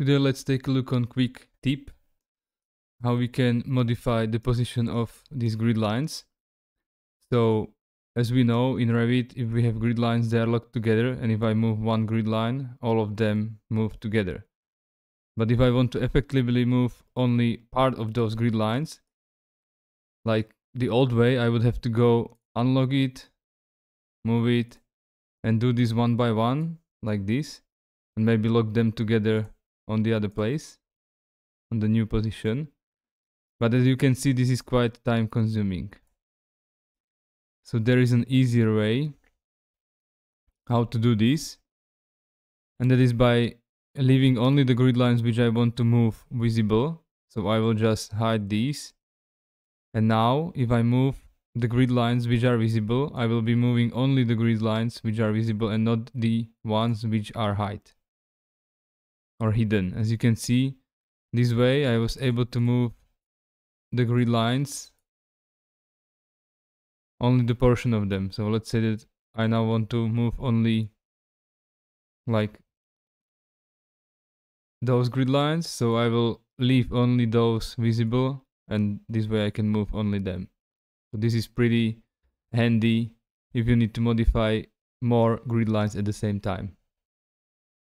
Today let's take a look on quick tip how we can modify the position of these grid lines. So as we know in Revit if we have grid lines they are locked together and if I move one grid line all of them move together. But if I want to effectively move only part of those grid lines like the old way I would have to go unlock it, move it and do this one by one like this and maybe lock them together on the other place on the new position. But as you can see this is quite time consuming so there is an easier way how to do this and that is by leaving only the grid lines which I want to move visible. So I will just hide these. And now if I move the grid lines which are visible I will be moving only the grid lines which are visible and not the ones which are hide or hidden. As you can see, this way I was able to move the grid lines only the portion of them. So let's say that I now want to move only like those grid lines. So I will leave only those visible and this way I can move only them. So this is pretty handy if you need to modify more grid lines at the same time.